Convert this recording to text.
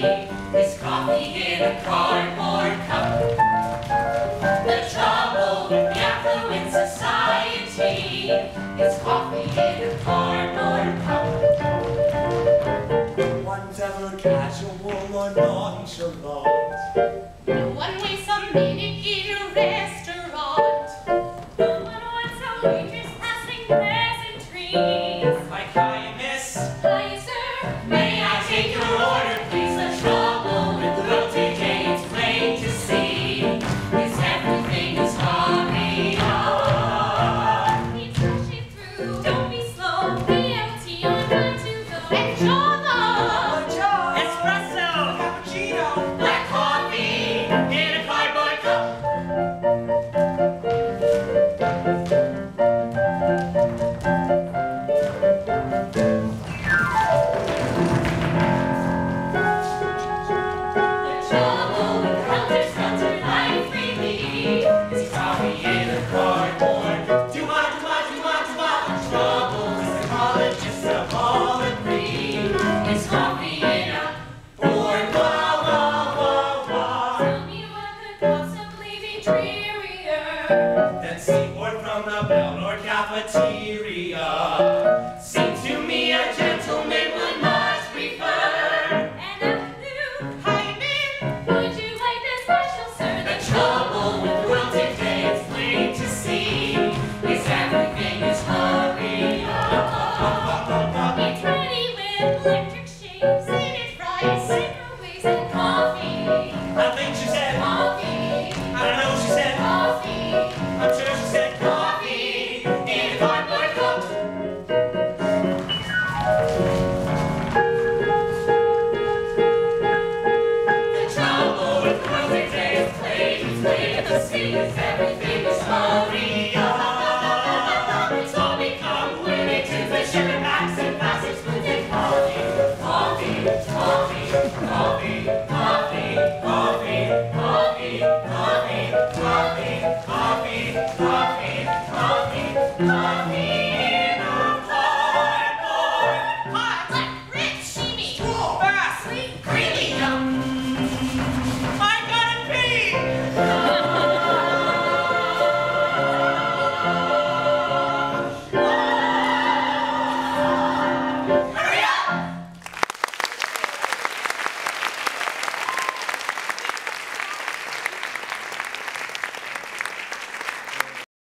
this coffee in a cardboard cup. The trouble, the affluent in society, is coffee in a cardboard cup. One's ever casual or nonchalant. One way some meaning. Get cafeteria. Sing to me a gentleman would much prefer. And a I'm. Would you like the special, sir? The trouble with world today, it's plain to see, is everything is hurry up. see if everything is Maria. It's all become winning to the sugar packs and passive spoons and coffee, coffee, coffee, coffee, coffee, coffee, coffee, coffee, coffee, coffee, coffee, coffee, coffee.